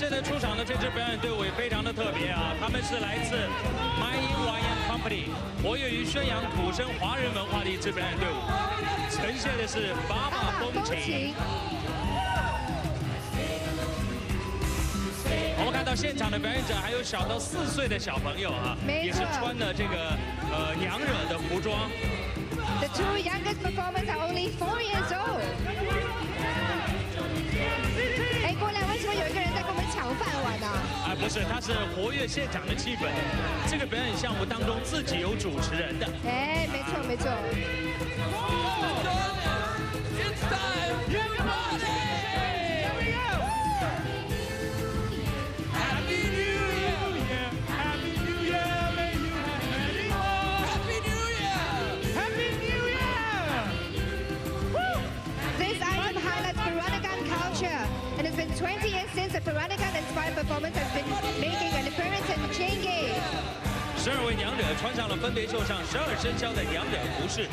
现在出场的这支表演队伍也非常的特别啊，他们是来自 My In Wine Company，活跃于宣扬土生华人文化的一支表演队伍，呈现的是爸爸风情。我们看到现场的表演者还有小到四岁的小朋友啊，也是穿的这个呃娘惹的服装。不是，他是活跃现场的气氛。这个表演项目当中自己有主持人的。哎，没错没错。十二位娘惹穿上了分别绣上十二生肖的娘惹服饰。